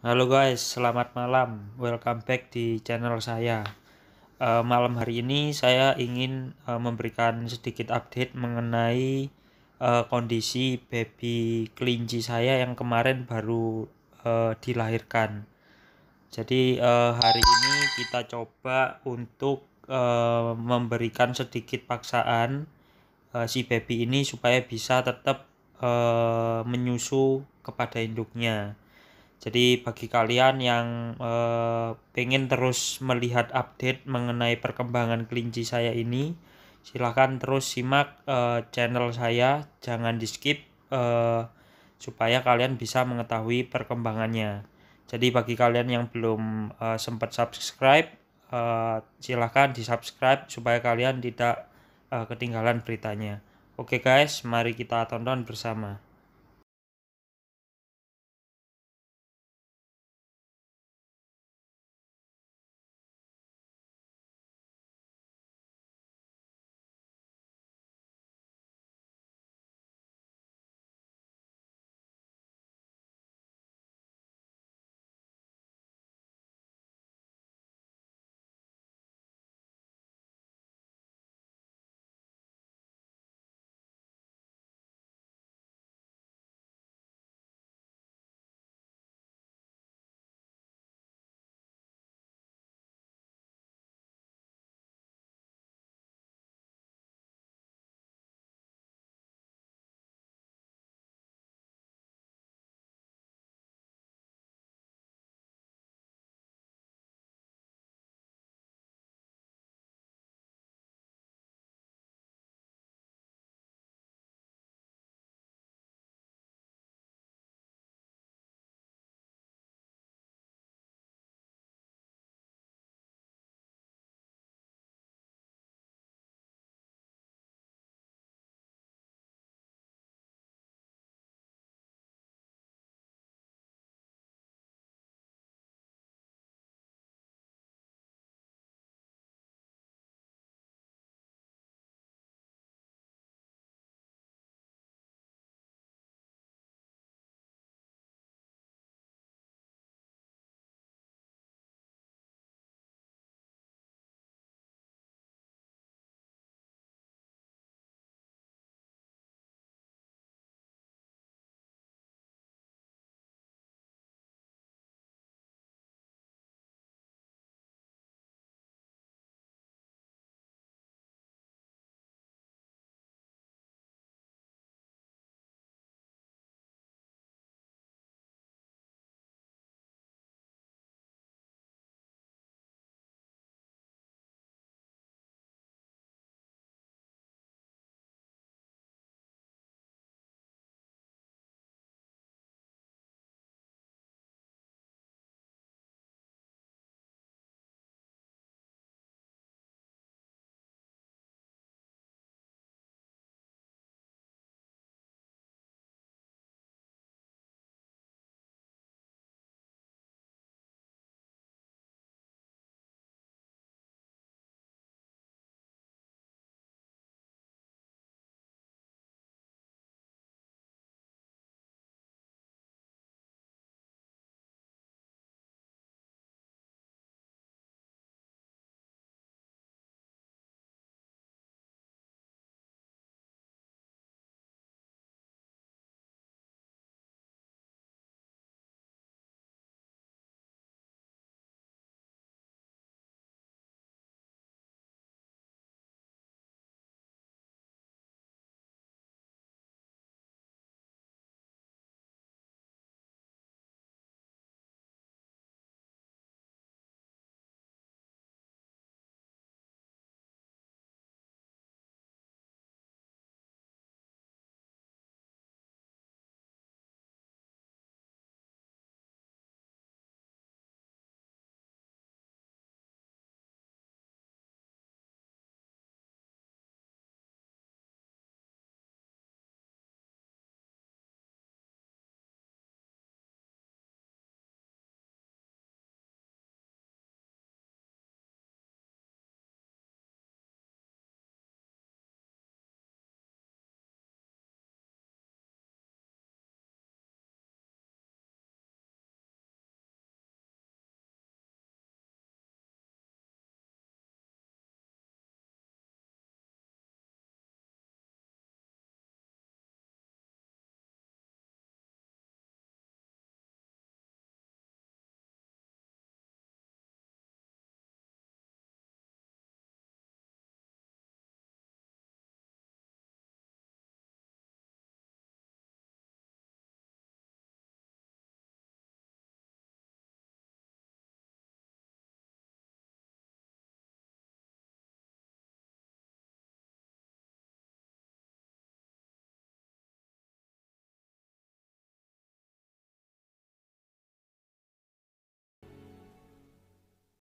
Halo guys, selamat malam. Welcome back di channel saya. Uh, malam hari ini saya ingin uh, memberikan sedikit update mengenai uh, kondisi baby kelinci saya yang kemarin baru uh, dilahirkan. Jadi uh, hari ini kita coba untuk uh, memberikan sedikit paksaan uh, si baby ini supaya bisa tetap uh, menyusu kepada induknya jadi bagi kalian yang eh, pengen terus melihat update mengenai perkembangan kelinci saya ini, silahkan terus simak eh, channel saya, jangan di skip eh, supaya kalian bisa mengetahui perkembangannya. Jadi bagi kalian yang belum eh, sempat subscribe, eh, silahkan di subscribe supaya kalian tidak eh, ketinggalan beritanya. Oke guys, mari kita tonton bersama.